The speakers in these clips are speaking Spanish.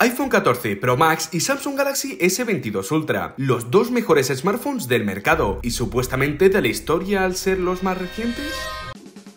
iPhone 14 Pro Max y Samsung Galaxy S22 Ultra, los dos mejores smartphones del mercado y supuestamente de la historia al ser los más recientes.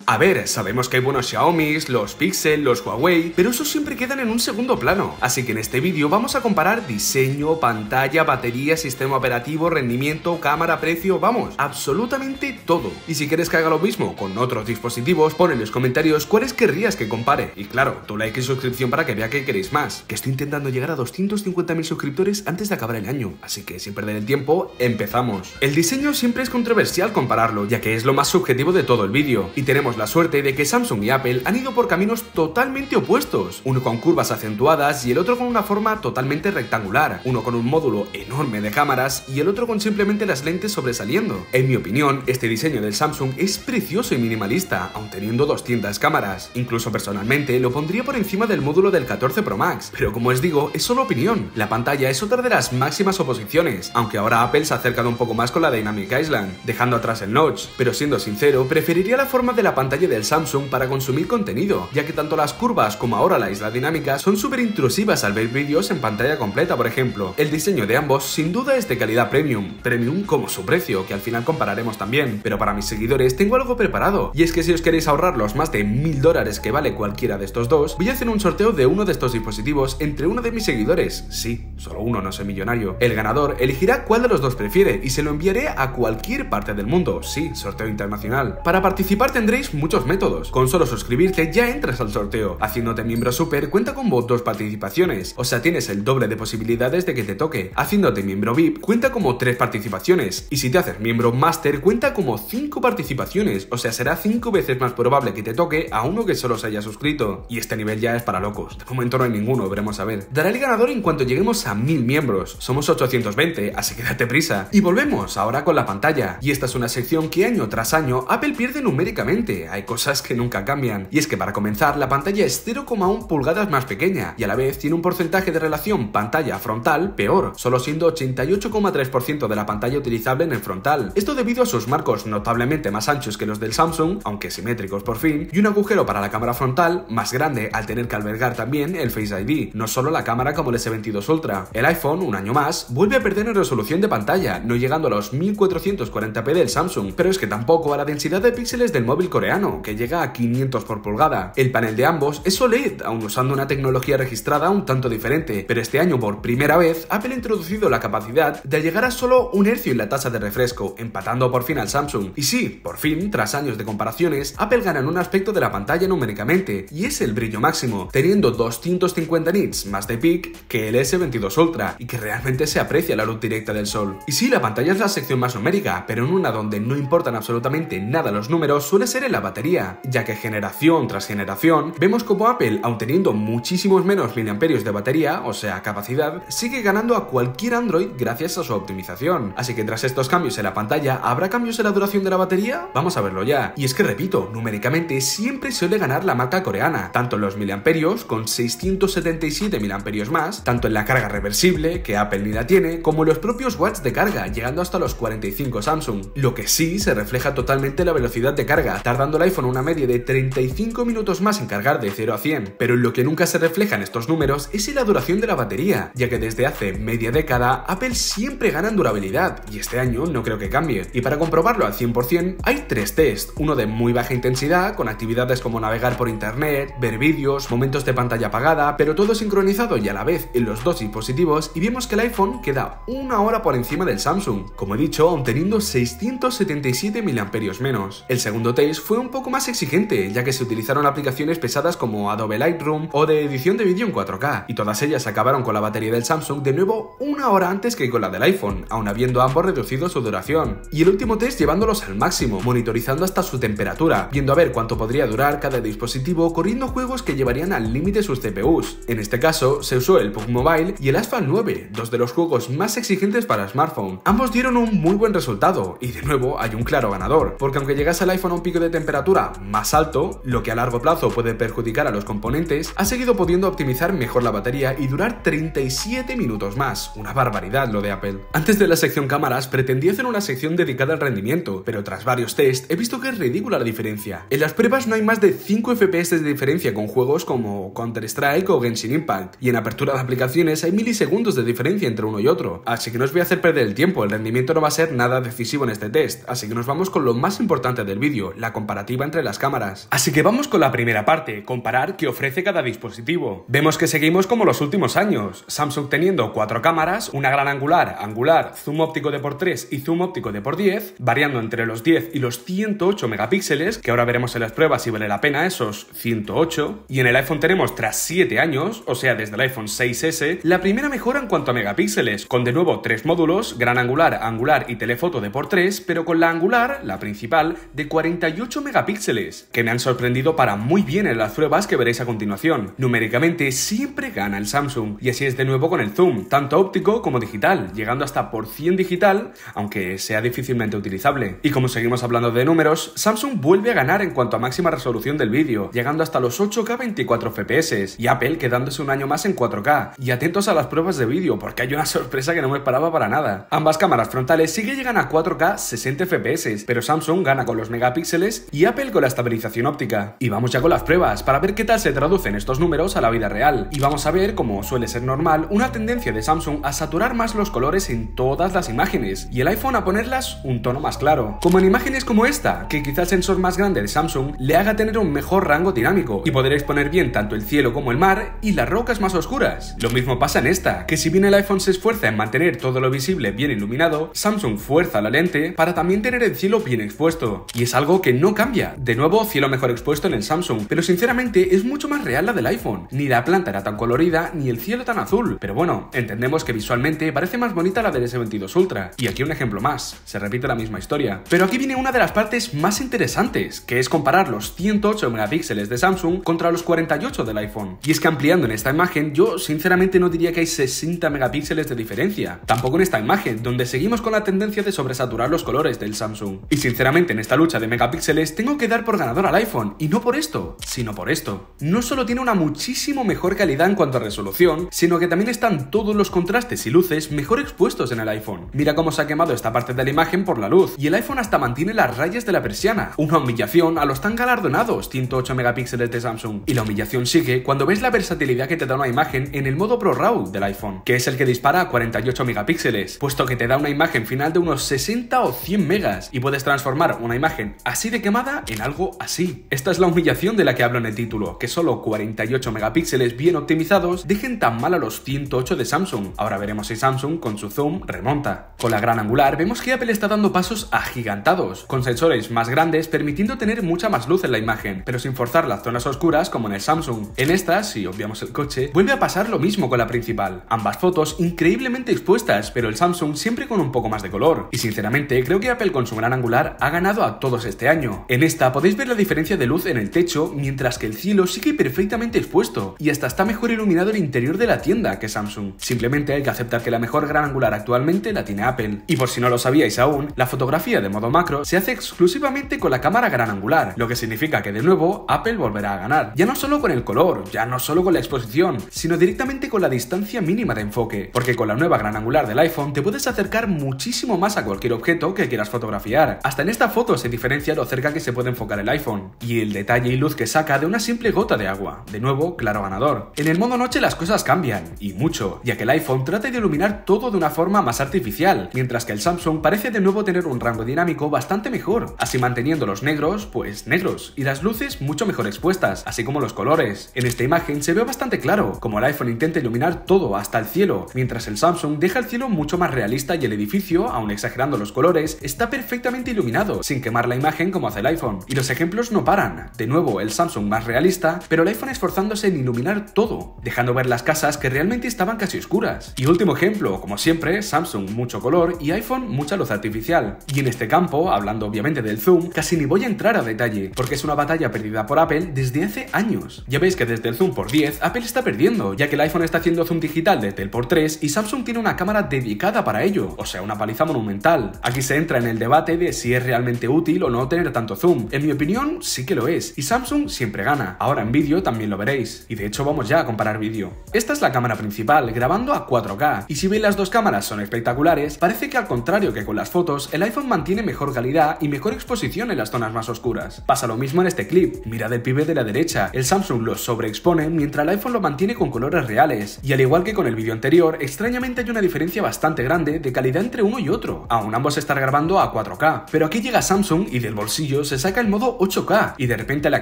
A ver, sabemos que hay buenos Xiaomi, los Pixel, los Huawei, pero esos siempre quedan en un segundo plano. Así que en este vídeo vamos a comparar diseño, pantalla, batería, sistema operativo, rendimiento, cámara, precio, vamos, absolutamente todo. Y si quieres que haga lo mismo con otros dispositivos, pon en los comentarios cuáles querrías que compare. Y claro, tu like y suscripción para que vea que queréis más. Que estoy intentando llegar a 250.000 suscriptores antes de acabar el año, así que sin perder el tiempo, empezamos. El diseño siempre es controversial compararlo, ya que es lo más subjetivo de todo el vídeo. Y tenemos la suerte de que Samsung y Apple han ido por caminos totalmente opuestos, uno con curvas acentuadas y el otro con una forma totalmente rectangular, uno con un módulo enorme de cámaras y el otro con simplemente las lentes sobresaliendo. En mi opinión, este diseño del Samsung es precioso y minimalista, aun teniendo 200 cámaras. Incluso personalmente lo pondría por encima del módulo del 14 Pro Max, pero como os digo, es solo opinión. La pantalla es otra de las máximas oposiciones, aunque ahora Apple se ha acercado un poco más con la Dynamic Island, dejando atrás el notch, pero siendo sincero, preferiría la forma de la pantalla del Samsung para consumir contenido, ya que tanto las curvas como ahora la isla dinámica son súper intrusivas al ver vídeos en pantalla completa, por ejemplo. El diseño de ambos sin duda es de calidad premium, premium como su precio, que al final compararemos también, pero para mis seguidores tengo algo preparado, y es que si os queréis ahorrar los más de mil dólares que vale cualquiera de estos dos, voy a hacer un sorteo de uno de estos dispositivos entre uno de mis seguidores, sí, solo uno, no soy millonario. El ganador elegirá cuál de los dos prefiere y se lo enviaré a cualquier parte del mundo, sí, sorteo internacional. Para participar tendréis muchos métodos. Con solo suscribirte ya entras al sorteo. Haciéndote miembro super cuenta con dos participaciones, o sea tienes el doble de posibilidades de que te toque. Haciéndote miembro VIP cuenta como tres participaciones. Y si te haces miembro master cuenta como cinco participaciones, o sea será cinco veces más probable que te toque a uno que solo se haya suscrito. Y este nivel ya es para locos. De momento no hay ninguno, veremos a ver. Dará el ganador en cuanto lleguemos a mil miembros. Somos 820, así que date prisa. Y volvemos ahora con la pantalla. Y esta es una sección que año tras año Apple pierde numéricamente hay cosas que nunca cambian. Y es que para comenzar, la pantalla es 0,1 pulgadas más pequeña y a la vez tiene un porcentaje de relación pantalla frontal peor, solo siendo 88,3% de la pantalla utilizable en el frontal. Esto debido a sus marcos notablemente más anchos que los del Samsung, aunque simétricos por fin, y un agujero para la cámara frontal más grande al tener que albergar también el Face ID, no solo la cámara como el S22 Ultra. El iPhone, un año más, vuelve a perder en resolución de pantalla, no llegando a los 1440p del Samsung, pero es que tampoco a la densidad de píxeles del móvil coreano que llega a 500 por pulgada. El panel de ambos es OLED, aún usando una tecnología registrada un tanto diferente, pero este año por primera vez Apple ha introducido la capacidad de llegar a solo un hercio en la tasa de refresco, empatando por fin al Samsung. Y sí, por fin, tras años de comparaciones, Apple gana en un aspecto de la pantalla numéricamente, y es el brillo máximo, teniendo 250 nits más de peak que el S22 Ultra, y que realmente se aprecia la luz directa del sol. Y sí, la pantalla es la sección más numérica, pero en una donde no importan absolutamente nada los números, suele ser el batería, ya que generación tras generación vemos como Apple, aun teniendo muchísimos menos miliamperios de batería, o sea, capacidad, sigue ganando a cualquier Android gracias a su optimización. Así que tras estos cambios en la pantalla, ¿habrá cambios en la duración de la batería? Vamos a verlo ya. Y es que repito, numéricamente siempre suele ganar la marca coreana, tanto en los miliamperios, con 677 miliamperios más, tanto en la carga reversible, que Apple ni la tiene, como en los propios watts de carga, llegando hasta los 45 Samsung. Lo que sí se refleja totalmente la velocidad de carga, tardando el iPhone una media de 35 minutos más en cargar de 0 a 100. Pero lo que nunca se refleja en estos números es en la duración de la batería, ya que desde hace media década Apple siempre gana en durabilidad, y este año no creo que cambie. Y para comprobarlo al 100%, hay tres test, uno de muy baja intensidad, con actividades como navegar por internet, ver vídeos, momentos de pantalla apagada, pero todo sincronizado y a la vez en los dos dispositivos, y vemos que el iPhone queda una hora por encima del Samsung, como he dicho, aún teniendo 677 mAh menos. El segundo test fue un poco más exigente, ya que se utilizaron aplicaciones pesadas como Adobe Lightroom o de edición de vídeo en 4K, y todas ellas acabaron con la batería del Samsung de nuevo una hora antes que con la del iPhone, aun habiendo ambos reducido su duración. Y el último test llevándolos al máximo, monitorizando hasta su temperatura, viendo a ver cuánto podría durar cada dispositivo, corriendo juegos que llevarían al límite sus CPUs. En este caso, se usó el PUBG Mobile y el Asphalt 9, dos de los juegos más exigentes para smartphone. Ambos dieron un muy buen resultado, y de nuevo hay un claro ganador, porque aunque llegase el iPhone a un pico de temperatura, temperatura más alto, lo que a largo plazo puede perjudicar a los componentes, ha seguido pudiendo optimizar mejor la batería y durar 37 minutos más. Una barbaridad lo de Apple. Antes de la sección cámaras pretendí hacer una sección dedicada al rendimiento, pero tras varios tests he visto que es ridícula la diferencia. En las pruebas no hay más de 5 FPS de diferencia con juegos como Counter-Strike o Genshin Impact, y en apertura de aplicaciones hay milisegundos de diferencia entre uno y otro, así que no os voy a hacer perder el tiempo, el rendimiento no va a ser nada decisivo en este test, así que nos vamos con lo más importante del vídeo, la comparativa entre las cámaras. Así que vamos con la primera parte, comparar qué ofrece cada dispositivo. Vemos que seguimos como los últimos años, Samsung teniendo cuatro cámaras, una gran angular, angular, zoom óptico de por 3 y zoom óptico de por 10, variando entre los 10 y los 108 megapíxeles, que ahora veremos en las pruebas si vale la pena esos 108, y en el iPhone tenemos tras 7 años, o sea desde el iPhone 6S, la primera mejora en cuanto a megapíxeles, con de nuevo tres módulos, gran angular, angular y telefoto de por 3, pero con la angular, la principal, de 48 megapíxeles, que me han sorprendido para muy bien en las pruebas que veréis a continuación. Numéricamente siempre gana el Samsung, y así es de nuevo con el zoom, tanto óptico como digital, llegando hasta por 100 digital, aunque sea difícilmente utilizable. Y como seguimos hablando de números, Samsung vuelve a ganar en cuanto a máxima resolución del vídeo, llegando hasta los 8K 24 FPS, y Apple quedándose un año más en 4K. Y atentos a las pruebas de vídeo, porque hay una sorpresa que no me esperaba para nada. Ambas cámaras frontales sí que llegan a 4K 60 FPS, pero Samsung gana con los megapíxeles y Apple con la estabilización óptica. Y vamos ya con las pruebas, para ver qué tal se traducen estos números a la vida real. Y vamos a ver, como suele ser normal, una tendencia de Samsung a saturar más los colores en todas las imágenes, y el iPhone a ponerlas un tono más claro. Como en imágenes como esta, que quizá el sensor más grande de Samsung le haga tener un mejor rango dinámico, y poder exponer bien tanto el cielo como el mar y las rocas más oscuras. Lo mismo pasa en esta, que si bien el iPhone se esfuerza en mantener todo lo visible bien iluminado, Samsung fuerza la lente para también tener el cielo bien expuesto. Y es algo que no cambia. De nuevo, cielo mejor expuesto en el Samsung, pero sinceramente es mucho más real la del iPhone. Ni la planta era tan colorida, ni el cielo tan azul. Pero bueno, entendemos que visualmente parece más bonita la del S22 Ultra. Y aquí un ejemplo más, se repite la misma historia. Pero aquí viene una de las partes más interesantes, que es comparar los 108 megapíxeles de Samsung contra los 48 del iPhone. Y es que ampliando en esta imagen, yo sinceramente no diría que hay 60 megapíxeles de diferencia. Tampoco en esta imagen, donde seguimos con la tendencia de sobresaturar los colores del Samsung. Y sinceramente en esta lucha de megapíxeles tengo que dar por ganador al iPhone, y no por esto, sino por esto. No solo tiene una muchísimo mejor calidad en cuanto a resolución, sino que también están todos los contrastes y luces mejor expuestos en el iPhone. Mira cómo se ha quemado esta parte de la imagen por la luz, y el iPhone hasta mantiene las rayas de la persiana. Una humillación a los tan galardonados 108 megapíxeles de Samsung. Y la humillación sigue cuando ves la versatilidad que te da una imagen en el modo Pro RAW del iPhone, que es el que dispara a 48 megapíxeles, puesto que te da una imagen final de unos 60 o 100 megas y puedes transformar una imagen así de quemada en algo así. Esta es la humillación de la que hablo en el título, que solo 48 megapíxeles bien optimizados dejen tan mal a los 108 de Samsung. Ahora veremos si Samsung con su zoom remonta. Con la gran angular vemos que Apple está dando pasos agigantados, con sensores más grandes permitiendo tener mucha más luz en la imagen, pero sin forzar las zonas oscuras como en el Samsung. En esta, si obviamos el coche, vuelve a pasar lo mismo con la principal. Ambas fotos increíblemente expuestas, pero el Samsung siempre con un poco más de color. Y sinceramente, creo que Apple con su gran angular ha ganado a todos este año. En esta podéis ver la diferencia de luz en el techo, mientras que el cielo sigue perfectamente expuesto, y hasta está mejor iluminado el interior de la tienda que Samsung. Simplemente hay que aceptar que la mejor gran angular actualmente la tiene Apple. Y por si no lo sabíais aún, la fotografía de modo macro se hace exclusivamente con la cámara gran angular, lo que significa que de nuevo Apple volverá a ganar. Ya no solo con el color, ya no solo con la exposición, sino directamente con la distancia mínima de enfoque, porque con la nueva gran angular del iPhone te puedes acercar muchísimo más a cualquier objeto que quieras fotografiar. Hasta en esta foto se diferencia lo cerca que se puede enfocar el iPhone, y el detalle y luz que saca de una simple gota de agua. De nuevo, claro ganador. En el modo noche las cosas cambian, y mucho, ya que el iPhone trata de iluminar todo de una forma más artificial, mientras que el Samsung parece de nuevo tener un rango dinámico bastante mejor, así manteniendo los negros, pues negros, y las luces mucho mejor expuestas, así como los colores. En esta imagen se ve bastante claro, como el iPhone intenta iluminar todo hasta el cielo, mientras el Samsung deja el cielo mucho más realista y el edificio, aun exagerando los colores, está perfectamente iluminado, sin quemar la imagen como hace iPhone. Y los ejemplos no paran. De nuevo, el Samsung más realista, pero el iPhone esforzándose en iluminar todo, dejando ver las casas que realmente estaban casi oscuras. Y último ejemplo, como siempre, Samsung mucho color y iPhone mucha luz artificial. Y en este campo, hablando obviamente del zoom, casi ni voy a entrar a detalle, porque es una batalla perdida por Apple desde hace años. Ya veis que desde el zoom por 10, Apple está perdiendo, ya que el iPhone está haciendo zoom digital desde el por 3 y Samsung tiene una cámara dedicada para ello, o sea, una paliza monumental. Aquí se entra en el debate de si es realmente útil o no tener tanto zoom. En mi opinión, sí que lo es, y Samsung siempre gana. Ahora en vídeo también lo veréis, y de hecho vamos ya a comparar vídeo. Esta es la cámara principal, grabando a 4K, y si veis las dos cámaras son espectaculares, parece que al contrario que con las fotos, el iPhone mantiene mejor calidad y mejor exposición en las zonas más oscuras. Pasa lo mismo en este clip, mirad el pibe de la derecha, el Samsung lo sobreexpone mientras el iPhone lo mantiene con colores reales, y al igual que con el vídeo anterior, extrañamente hay una diferencia bastante grande de calidad entre uno y otro, aún ambos están grabando a 4K, pero aquí llega Samsung y del bolsillo se saca el modo 8K, y de repente la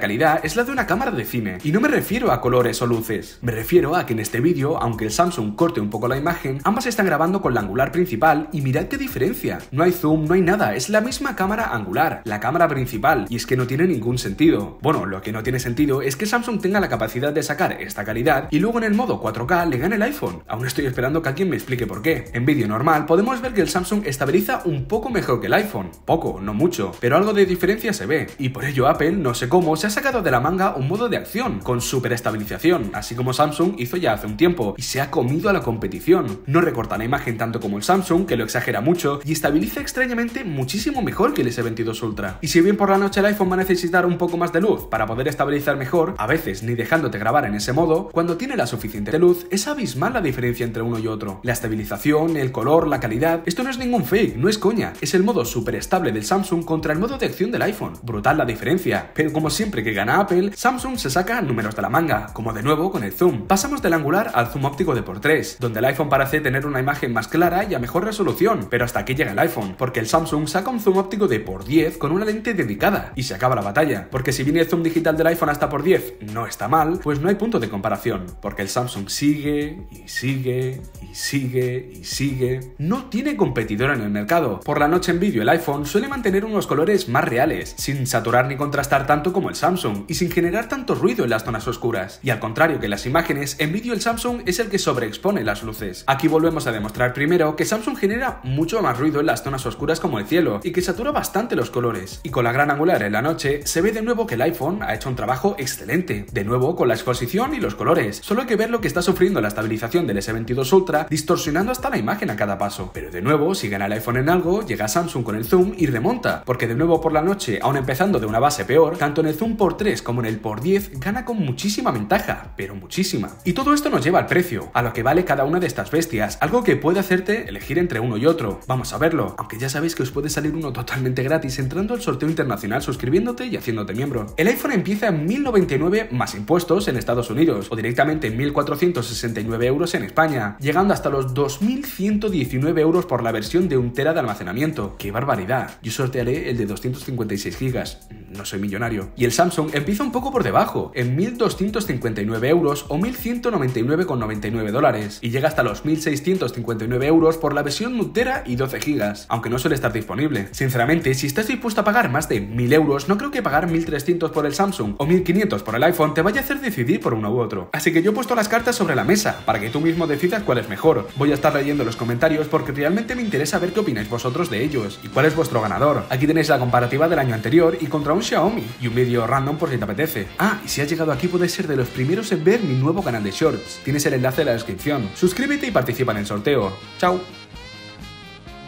calidad es la de una cámara de cine, y no me refiero a colores o luces, me refiero a que en este vídeo, aunque el Samsung corte un poco la imagen, ambas están grabando con la angular principal y mirad qué diferencia, no hay zoom, no hay nada, es la misma cámara angular, la cámara principal, y es que no tiene ningún sentido. Bueno, lo que no tiene sentido es que Samsung tenga la capacidad de sacar esta calidad y luego en el modo 4K le gane el iPhone. Aún estoy esperando que alguien me explique por qué. En vídeo normal podemos ver que el Samsung estabiliza un poco mejor que el iPhone. Poco, no mucho, pero algo de diferencia se ve. Y por ello Apple, no sé cómo, se ha sacado de la manga un modo de acción con super estabilización, así como Samsung hizo ya hace un tiempo, y se ha comido a la competición. No recorta la imagen tanto como el Samsung, que lo exagera mucho, y estabiliza extrañamente muchísimo mejor que el S22 Ultra. Y si bien por la noche el iPhone va a necesitar un poco más de luz para poder estabilizar mejor, a veces ni dejándote grabar en ese modo, cuando tiene la suficiente luz, es abismal la diferencia entre uno y otro. La estabilización, el color, la calidad, esto no es ningún fake, no es coña, es el modo súper estable del Samsung contra el modo de acción del iPhone. Brutal la diferencia, pero como siempre que gana Apple, Samsung se saca números de la manga, como de nuevo con el zoom. Pasamos del angular al zoom óptico de por 3, donde el iPhone parece tener una imagen más clara y a mejor resolución, pero hasta aquí llega el iPhone, porque el Samsung saca un zoom óptico de por 10 con una lente dedicada, y se acaba la batalla, porque si viene el zoom digital del iPhone hasta por 10 no está mal, pues no hay punto de comparación, porque el Samsung sigue y sigue y sigue y sigue. No tiene competidor en el mercado. Por la noche en vídeo el iPhone suele mantener unos colores más reales, sin saturar ni contrastar tanto como el Samsung, y sin generar tanto ruido en las zonas oscuras. Y al contrario que las imágenes, en vídeo el Samsung es el que sobreexpone las luces. Aquí volvemos a demostrar primero que Samsung genera mucho más ruido en las zonas oscuras como el cielo, y que satura bastante los colores. Y con la gran angular en la noche, se ve de nuevo que el iPhone ha hecho un trabajo excelente. De nuevo con la exposición y los colores. Solo hay que ver lo que está sufriendo la estabilización del S22 Ultra, distorsionando hasta la imagen a cada paso. Pero de nuevo, si gana el iPhone en algo, llega Samsung con el zoom y remonta, porque de nuevo por la noche, aún empezando de una base peor, tanto en el zoom por 3 como en el por 10 gana con muchísima ventaja, pero muchísima. Y todo esto nos lleva al precio, a lo que vale cada una de estas bestias, algo que puede hacerte elegir entre uno y otro. Vamos a verlo, aunque ya sabéis que os puede salir uno totalmente gratis entrando al sorteo internacional suscribiéndote y haciéndote miembro. El iPhone empieza en 1099 más impuestos en Estados Unidos, o directamente en 1469 euros en España, llegando hasta los 2119 euros por la versión de un tera de almacenamiento. ¡Qué barbaridad! Yo sortearé el de 256 gigas. No soy millonario. Y el Samsung empieza un poco por debajo, en 1259 euros o 1199,99 dólares, y llega hasta los 1659 euros por la versión un tera y 12 gigas, aunque no suele estar disponible. Sinceramente, si estás dispuesto a pagar más de 1000 euros, no creo que pagar 1300 por el Samsung o 1500 por el iPhone te vaya a hacer decidir por uno u otro. Así que yo he puesto las cartas sobre la mesa para que tú mismo decidas cuál es mejor. Voy a estar leyendo los comentarios porque realmente me interesa ver qué opináis vosotros de ellos y cuál es vuestro ganador. Aquí tenéis la comparativa del año anterior y contra un Xiaomi y un vídeo random por si te apetece. Ah, y si has llegado aquí puedes ser de los primeros en ver mi nuevo canal de shorts. Tienes el enlace en la descripción. Suscríbete y participa en el sorteo. Chao.